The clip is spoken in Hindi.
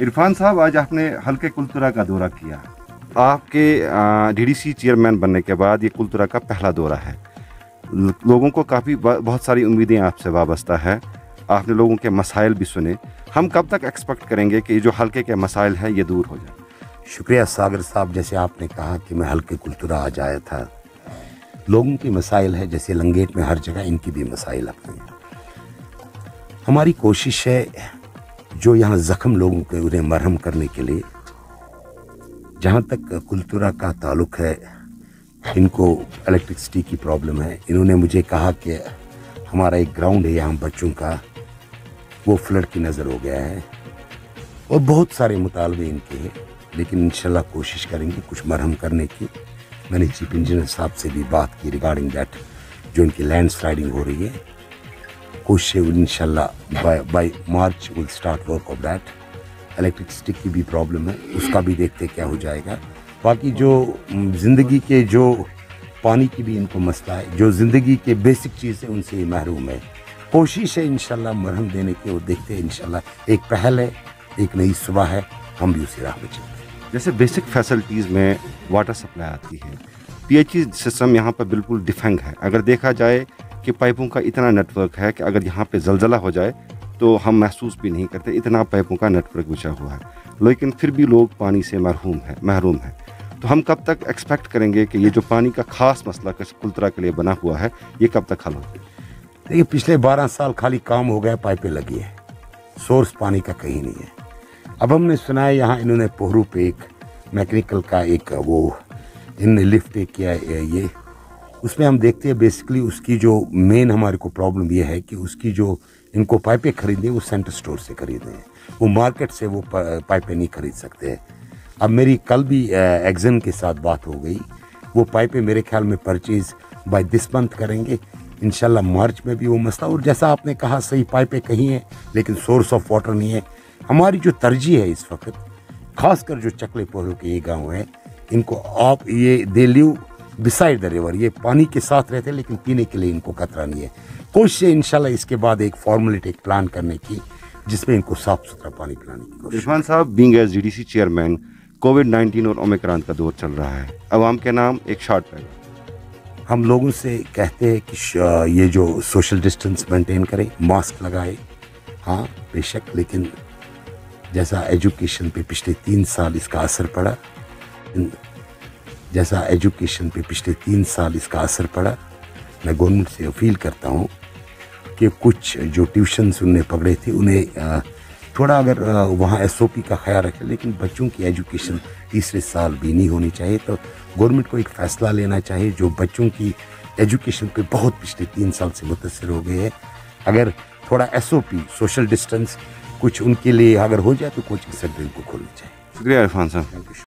इरफान साहब आज आपने हल्के कुलतुरा का दौरा किया। आपके डीडीसी चेयरमैन बनने के बाद ये कुलतुरा का पहला दौरा है। लोगों को काफ़ी बहुत सारी उम्मीदें आपसे वाबस्ता है। आपने लोगों के मसाइल भी सुने। हम कब तक एक्सपेक्ट करेंगे कि जो हल्के के मसाइल हैं ये दूर हो जाए? शुक्रिया सागर साहब जैसे आपने कहा कि मैं हल्के कुलतुरा आ जाया था। लोगों की मसाइल है जैसे लंगेट में हर जगह इनकी भी मसाइल अपनी हमारी कोशिश है जो यहाँ ज़ख्म लोगों के उन्हें मरहम करने के लिए, जहाँ तक कुलतुरा का ताल्लुक है, इनको इलेक्ट्रिसिटी की प्रॉब्लम है। इन्होंने मुझे कहा कि हमारा एक ग्राउंड है यहाँ बच्चों का, वो फ्लड की नज़र हो गया है। और बहुत सारे मुतालबे इनके हैं, लेकिन इंशाल्लाह कोशिश करेंगे कुछ मरहम करने की। मैंने चीफ इंजीनियर साहब से भी बात की रिगार्डिंग दैट जो इनकी लैंड स्लाइडिंग हो रही है। कोशिश इनशाला by March will start work of that electricity की भी प्रॉब्लम है, उसका भी देखते क्या हो जाएगा। बाकी जो ज़िंदगी के जो पानी की भी इनको मसला है, जो ज़िंदगी के बेसिक चीज़ है उनसे ये महरूम है। कोशिश है इनशाला मरहम देने की और देखते हैं इनशाला एक पहल है, एक नई सुबह है, हम भी उसी राह में चलते हैं। जैसे बेसिक फैसिलिटीज़ में वाटर सप्लाई आती है पीएचई सिस्टम यहाँ पर बिल्कुल डिफेंग है। अगर देखा जाए कि पाइपों का इतना नेटवर्क है कि अगर यहाँ पे जलजला हो जाए तो हम महसूस भी नहीं करते, इतना पाइपों का नेटवर्क बिछा हुआ है। लेकिन फिर भी लोग पानी से मरहूम है, महरूम है। तो हम कब तक एक्सपेक्ट करेंगे कि ये जो पानी का खास मसला कुलतरा के लिए बना हुआ है, ये कब तक हल हो देखिए, पिछले बारह साल खाली काम हो गया, पाइपें लगी है। सोर्स पानी का कहीं नहीं है। अब हमने सुना है, यहाँ इन्होंने पोहरू पे एक मैकेनिकल का एक वो इनने लिफ्ट किया है, ये उसमें हम देखते हैं बेसिकली उसकी जो मेन हमारे को प्रॉब्लम ये है कि उसकी जो इनको पाइपें खरीदे वो सेंटर स्टोर से खरीदे वो मार्केट से वो पाइपें नहीं खरीद सकते हैं। अब मेरी कल भी एग्ज़ाम के साथ बात हो गई। वो पाइपें मेरे ख्याल में परचेज बाय दिस मंथ करेंगे। इनशाला मार्च में भी वो मसला, और जैसा आपने कहा, सही पाइपें कहीं हैं, लेकिन सोर्स ऑफ़ वाटर नहीं है। हमारी जो तरजीह है इस वक्त, खासकर जो चकले पोहरों के ये गाँव है, इनको आप ये they live beside the river ये पानी के साथ रहते हैं लेकिन पीने के लिए इनको खतरा नहीं है। कोशिश है इनशाला इसके बाद एक फॉर्मेलिटी एक प्लान करने की जिसमें इनको साफ़ सुथरा पानी पिलाने की कोशिश इरफान साहब being as the chairman COVID 19 और ओमिक्रांत का दौर चल रहा है। अवाम के नाम? एक शॉर्ट पैगा हम लोगों से कहते हैं कि ये जो सोशल डिस्टेंस मेंटेन करें मास्क लगाए। हाँ बेशक लेकिन जैसा एजुकेशन पे पिछले तीन साल इसका असर पड़ा जैसा एजुकेशन पे पिछले तीन साल इसका असर पड़ा मैं गवर्नमेंट से अपील करता हूँ कि कुछ जो ट्यूशन उनने पकड़े थे उन्हें थोड़ा अगर वहाँ एसओपी का ख्याल रखें लेकिन बच्चों की एजुकेशन तीसरे साल भी नहीं होनी चाहिए। तो गवर्नमेंट को एक फ़ैसला लेना चाहिए जो बच्चों की एजुकेशन पे बहुत पिछले तीन साल से मुतासर हो गए हैं। अगर थोड़ा एसओपी सोशल डिस्टेंस कुछ उनके लिए अगर हो जाए तो कोचिंग सेंटर को खोलना चाहिए। शुक्रिया इरफान साहब।